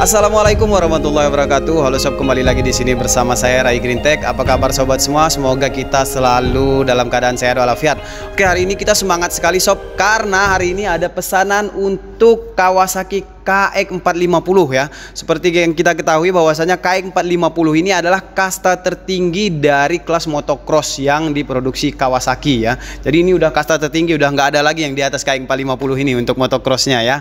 Assalamualaikum warahmatullahi wabarakatuh. Halo sob, kembali lagi di sini bersama saya Rai Green Tech. Apa kabar sobat semua? Semoga kita selalu dalam keadaan sehat walafiat. Oke, hari ini kita semangat sekali sob karena hari ini ada pesanan untuk Kawasaki KX450 ya. Seperti yang kita ketahui bahwasanya KX450 ini adalah kasta tertinggi dari kelas motocross yang diproduksi Kawasaki ya. Jadi ini udah kasta tertinggi, udah nggak ada lagi yang di atas KX450 ini untuk motocrossnya ya.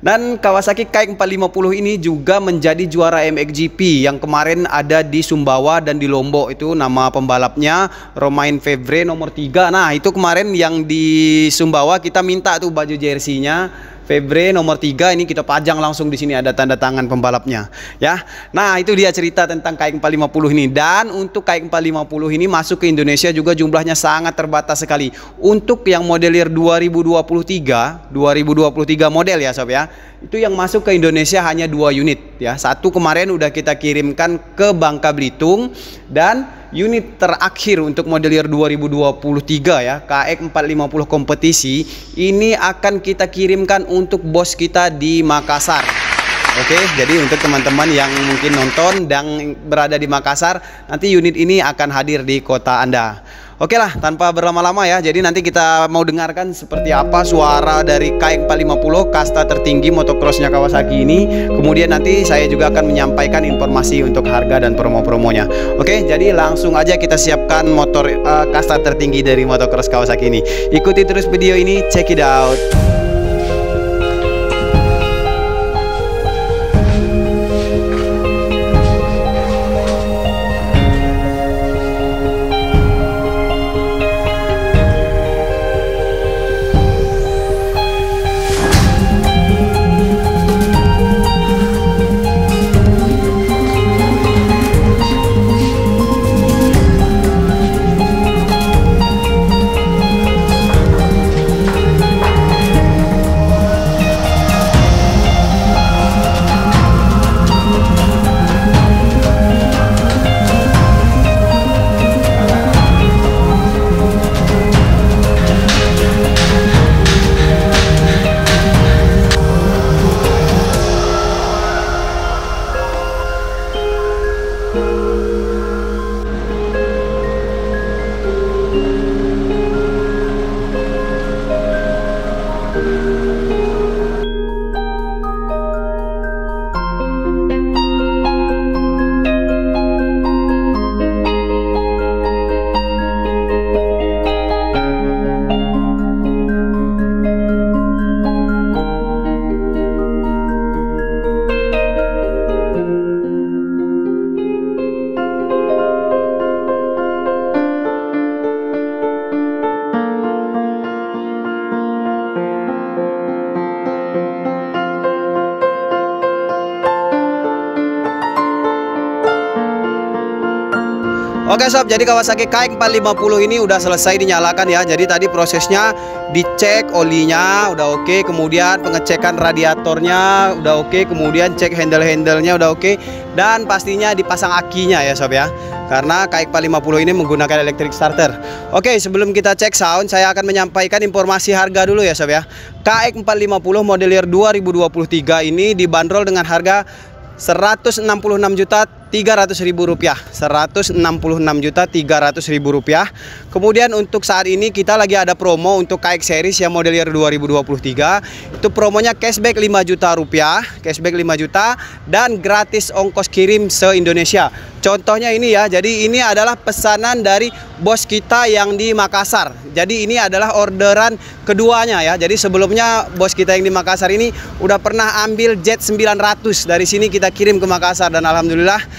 Dan Kawasaki KX450 ini juga menjadi juara MXGP yang kemarin ada di Sumbawa dan di Lombok itu nama pembalapnya Romain Fevre nomor 3. Nah, itu kemarin yang di Sumbawa kita minta tuh baju jersey-nya Febre nomor 3 ini kita pajang langsung di sini ada tanda tangan pembalapnya ya. Nah, itu dia cerita tentang KX450 ini dan untuk KX450 ini masuk ke Indonesia juga jumlahnya sangat terbatas sekali. Untuk yang modelir 2023, 2023 model ya sob ya. Itu yang masuk ke Indonesia hanya dua unit ya. Satu kemarin udah kita kirimkan ke Bangka Belitung dan unit terakhir untuk modelier 2023 ya KX450 kompetisi ini akan kita kirimkan untuk bos kita di Makassar Oke, jadi untuk teman-teman yang mungkin nonton dan berada di Makassar, nanti unit ini akan hadir di kota Anda. Oke lah, tanpa berlama-lama ya. Jadi nanti kita mau dengarkan seperti apa suara dari KX450 kasta tertinggi motocrossnya Kawasaki ini. Kemudian nanti saya juga akan menyampaikan informasi untuk harga dan promo-promonya. Oke, jadi langsung aja kita siapkan motor uh, kasta tertinggi dari motocross Kawasaki ini. Ikuti terus video ini, check it out. Oke sob, jadi Kawasaki KX450 ini udah selesai dinyalakan ya. Jadi tadi prosesnya dicek olinya udah oke, kemudian pengecekan radiatornya udah oke, kemudian cek handle-handlenya udah oke dan pastinya dipasang akinya ya sob ya. Karena KX450 ini menggunakan electric starter. Oke, sebelum kita cek sound, saya akan menyampaikan informasi harga dulu ya sob ya. KX450 modelir 2023 ini dibanderol dengan harga 166 juta 300 ribu rupiah. 166 juta 300 ribu rupiah. Kemudian untuk saat ini kita lagi ada promo untuk KX series yang model year 2023 itu promonya cashback 5 juta rupiah cashback 5 juta dan gratis ongkos kirim se-Indonesia. Contohnya ini ya jadi ini adalah pesanan dari bos kita yang di Makassar. Jadi ini adalah orderan keduanya ya. Jadi sebelumnya bos kita yang di Makassar ini udah pernah ambil jet 900 dari sini kita kirim ke Makassar dan Alhamdulillah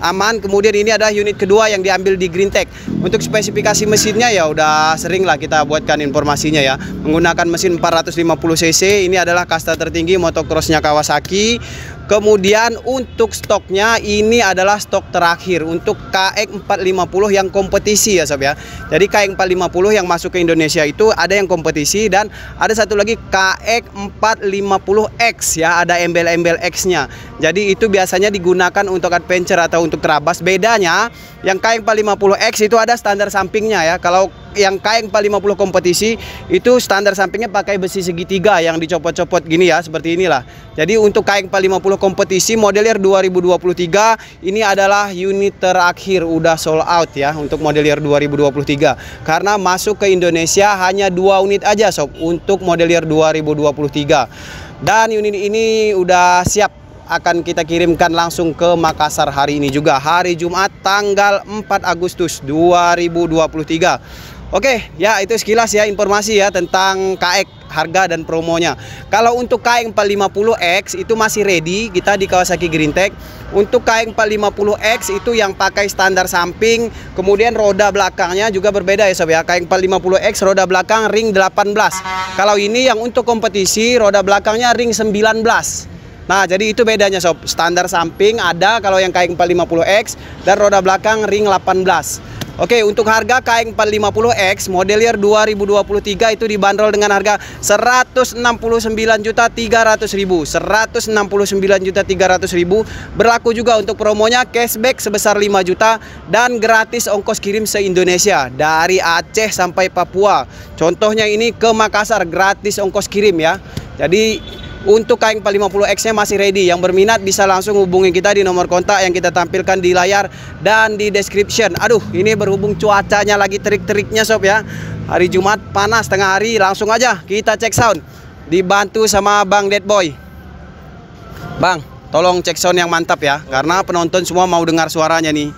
aman. Kemudian ini ada unit kedua yang diambil di Green Tech. Untuk spesifikasi mesinnya ya udah sering lah kita buatkan informasinya ya. Menggunakan mesin 450 cc, ini adalah kasta tertinggi motocrossnya Kawasaki. Kemudian untuk stoknya ini adalah stok terakhir untuk KX450 yang kompetisi ya sob ya. Jadi KX450 yang masuk ke Indonesia itu ada yang kompetisi dan ada satu lagi KX450X ya, ada embel-embel X-nya. Jadi itu biasanya digunakan untuk adventure atau untuk terabas. Bedanya yang KX450X itu ada standar sampingnya ya. Kalau yang KX450 kompetisi itu standar sampingnya pakai besi segitiga yang dicopot-copot gini ya, seperti inilah. Jadi untuk KX450 kompetisi model year 2023 ini adalah unit terakhir udah sold out ya untuk model year 2023. Karena masuk ke Indonesia hanya dua unit aja sob untuk model year 2023. Dan unit ini udah siap akan kita kirimkan langsung ke Makassar hari ini juga. Hari Jumat tanggal 4 Agustus 2023 Oke ya itu sekilas ya informasi ya tentang KX harga dan promonya. Kalau untuk KX 450X itu masih ready. Kita di Kawasaki Green Tech. Untuk KX 450X itu yang pakai standar samping. Kemudian roda belakangnya juga berbeda ya sob ya. KX 450X roda belakang ring 18 Kalau ini yang untuk kompetisi roda belakangnya ring 19 Nah, jadi itu bedanya sob. Standar samping ada kalau yang KX450X dan roda belakang ring 18. Oke, untuk harga KX450X model year 2023 itu dibanderol dengan harga 169 juta 300 ribu 169 juta 300 ribu berlaku juga untuk promonya cashback sebesar 5 juta dan gratis ongkos kirim se-Indonesia dari Aceh sampai Papua contohnya ini ke Makassar gratis ongkos kirim ya jadi untuk KX 450X nya masih ready. Yang berminat bisa langsung hubungi kita di nomor kontak yang kita tampilkan di layar Dan di description. Aduh ini berhubung cuacanya lagi terik-teriknya sob ya. Hari Jumat panas tengah hari langsung aja kita cek sound. Dibantu sama Bang Dead Boy. Bang tolong cek sound yang mantap ya. Karena penonton semua mau dengar suaranya nih.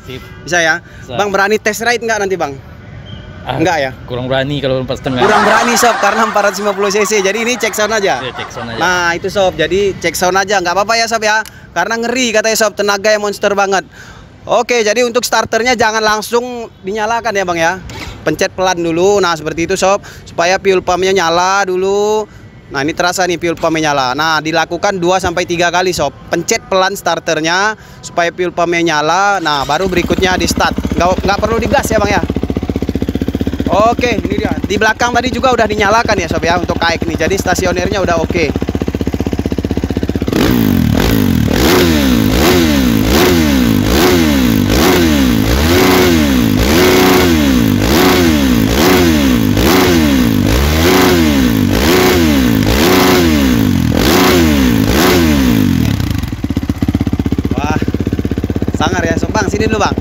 Bisa ya. Bang berani test ride nggak nanti bang? Ah, Enggak ya? Kurang berani kalau pas tengah. Kurang berani sob karena 450 cc. Jadi ini cek sound aja. Ya, cek sound aja. Nah itu sob. Jadi cek sound aja. Nggak apa-apa ya sob ya. Karena ngeri katanya sob. Tenaga yang monster banget. Oke jadi untuk starternya jangan langsung dinyalakan ya bang ya. Pencet pelan dulu. Nah seperti itu sob. Supaya fuel pumpnya nyala dulu. Nah ini terasa nih fuel pumpnya nyala Nah dilakukan 2 sampai tiga kali sob Pencet pelan starternya Supaya fuel pumpnya nyala Nah baru berikutnya di start Nggak, nggak perlu digas ya bang ya Oke, ini dia. Di belakang tadi juga udah dinyalakan ya sob ya untuk kaik nih. Jadi stasionernya udah oke. Wah, sangar ya sob. Bang, sini dulu bang.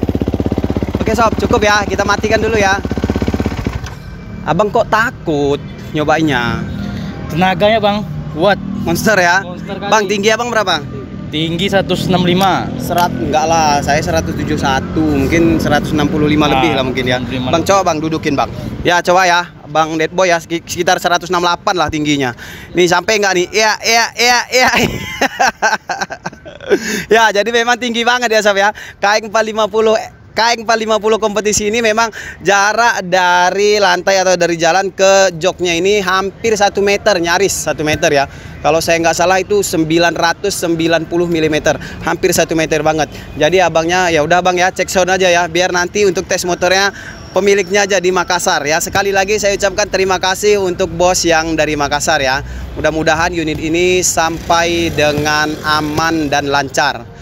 Oke sob, cukup ya. Kita matikan dulu ya. Abang kok takut nyobainnya? Tenaganya bang, kuat. Monster ya? Monster kali. bang, tinggi abang berapa? Tinggi 165. Serat enggak lah, saya 171, mungkin 165 Ah, lebih lah mungkin ya. 165 Bang coba bang dudukin bang. Ya coba ya, bang Dead Boy ya seki- sekitar 168 lah tingginya. Nih sampai enggak nih? Iya, iya, iya, iya. ya jadi memang tinggi banget ya Sob ya. KX 450 KX 450 kompetisi ini memang jarak dari lantai atau dari jalan ke joknya ini hampir satu meter nyaris satu meter ya. Kalau saya nggak salah itu 990 mm hampir satu meter banget. Jadi abangnya ya udah bang ya cek sound aja ya biar nanti untuk tes motornya pemiliknya aja di Makassar ya. Sekali lagi saya ucapkan terima kasih untuk bos yang dari Makassar ya. Mudah-mudahan unit ini sampai dengan aman dan lancar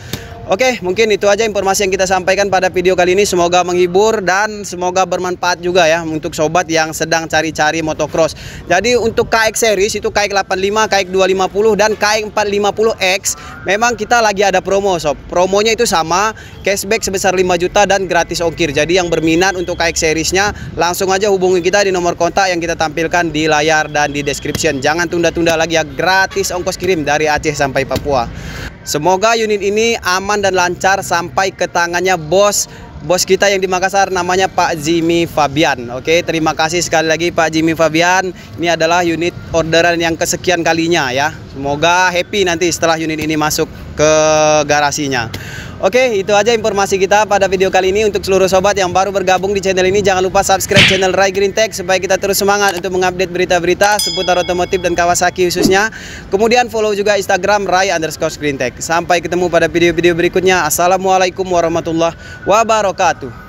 Oke, mungkin itu aja informasi yang kita sampaikan pada video kali ini. Semoga menghibur dan semoga bermanfaat juga ya untuk sobat yang sedang cari-cari motocross. Jadi untuk KX series itu KX85, KX250 dan KX450X memang kita lagi ada promo sob. Promonya itu sama, cashback sebesar 5 juta dan gratis ongkir. Jadi yang berminat untuk KX seriesnya langsung aja hubungi kita di nomor kontak yang kita tampilkan di layar dan di description. Jangan tunda-tunda lagi ya, gratis ongkos kirim dari Aceh sampai Papua. Semoga unit ini aman dan lancar sampai ke tangannya bos bos kita yang di Makassar namanya Pak Jimmy Fabian. Oke, terima kasih sekali lagi Pak Jimmy Fabian. Ini adalah unit orderan yang kesekian kalinya ya. Semoga happy nanti setelah unit ini masuk ke garasinya. Oke, itu aja informasi kita pada video kali ini untuk seluruh sobat yang baru bergabung di channel ini. Jangan lupa subscribe channel Rai Green Tech supaya kita terus semangat untuk mengupdate berita-berita seputar otomotif dan Kawasaki khususnya. Kemudian follow juga Instagram Rai underscore Green Tech. Sampai ketemu pada video-video berikutnya. Assalamualaikum warahmatullahi wabarakatuh.